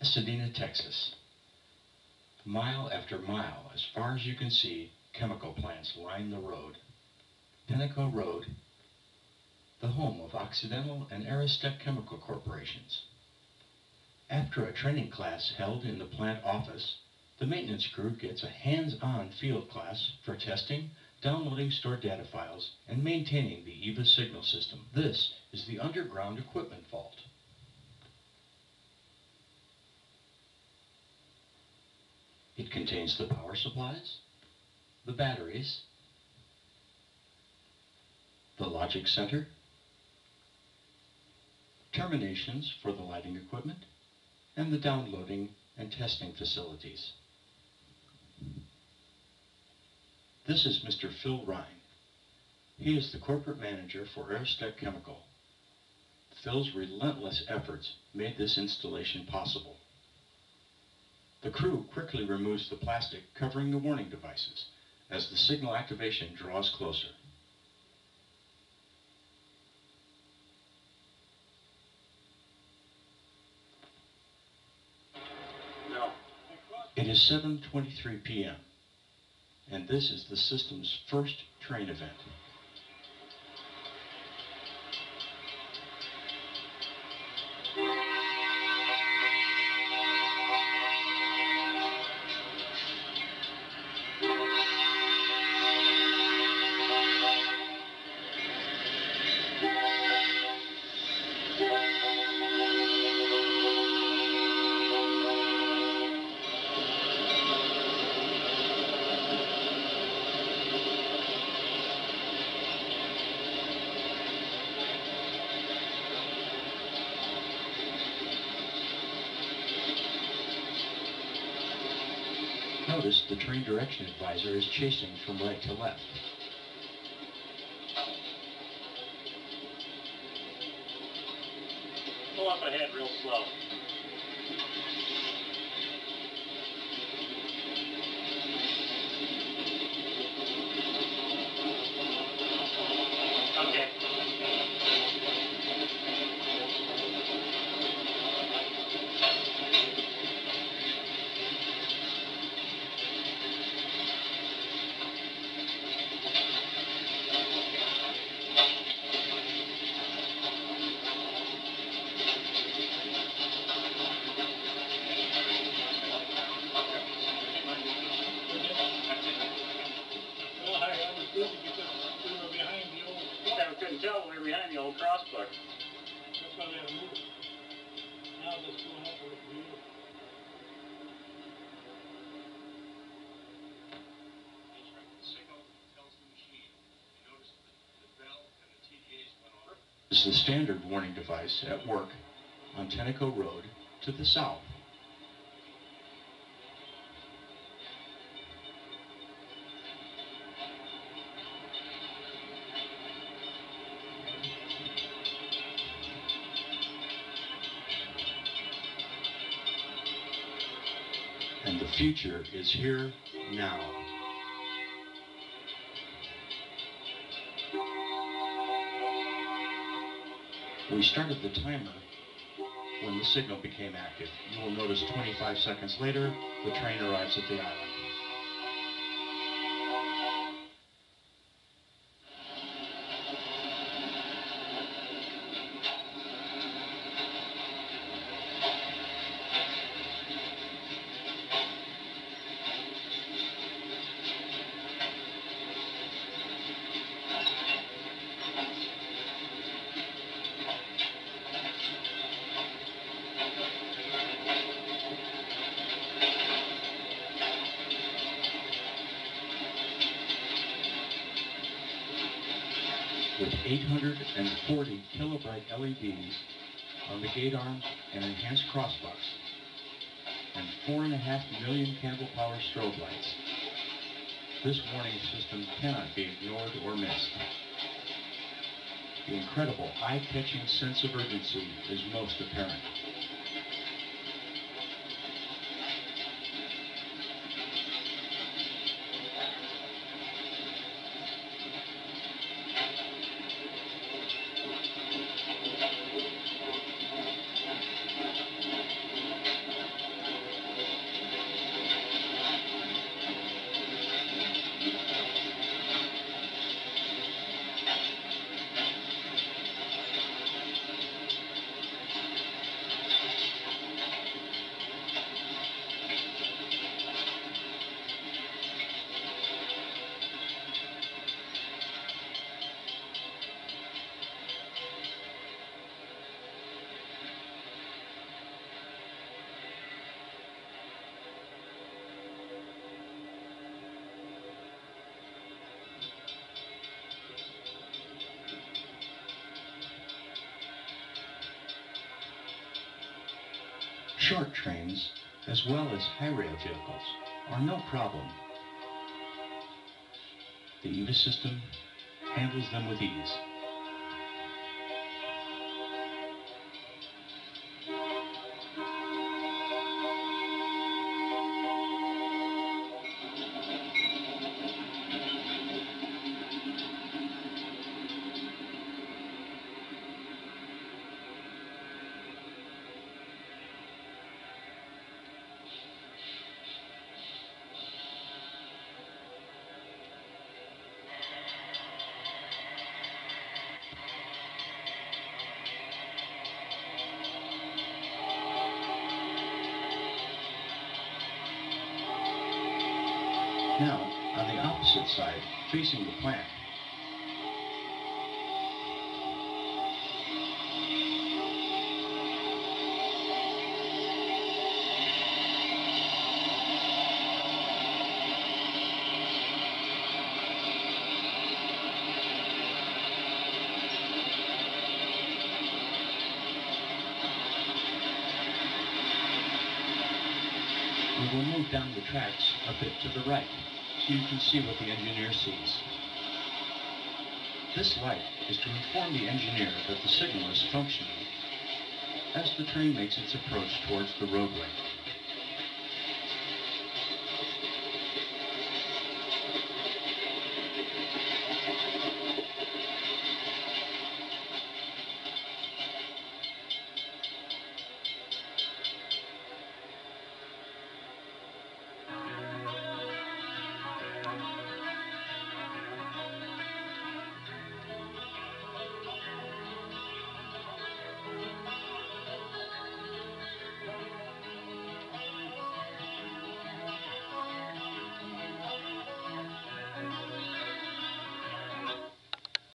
Pasadena, Texas. Mile after mile, as far as you can see, chemical plants line the road. Tenneco Road, the home of Occidental and Aristech Chemical Corporations. After a training class held in the plant office, the maintenance crew gets a hands-on field class for testing, downloading stored data files, and maintaining the EVA signal system. This is the underground equipment vault. It contains the power supplies, the batteries, the logic center, terminations for the lighting equipment, and the downloading and testing facilities. This is Mr. Phil Ryan. He is the corporate manager for Aristech Chemical. Phil's relentless efforts made this installation possible. The crew quickly removes the plastic covering the warning devices as the signal activation draws closer. No. It is 7.23 p.m., and this is the system's first train event. Notice the train direction advisor is chasing from right to left. Pull up ahead real slow. Good because we were behind the old, couldn't tell we were behind the old that's why they. Now up with. This is the standard warning device at work on Tenneco Road to the south. Future is here now. We started the timer when the signal became active. You will notice 25 seconds later, the train arrives at the island. With 840 kilo bright LEDs on the gate arms and enhanced crossbucks, and 4.5 million candle power strobe lights. This warning system cannot be ignored or missed. The incredible eye-catching sense of urgency is most apparent. Short trains, as well as high rail vehicles, are no problem. The EVA system handles them with ease. Now, on the opposite side, facing the plant, we will move down the tracks a bit to the right you can see what the engineer sees. This light is to inform the engineer that the signal is functioning as the train makes its approach towards the roadway.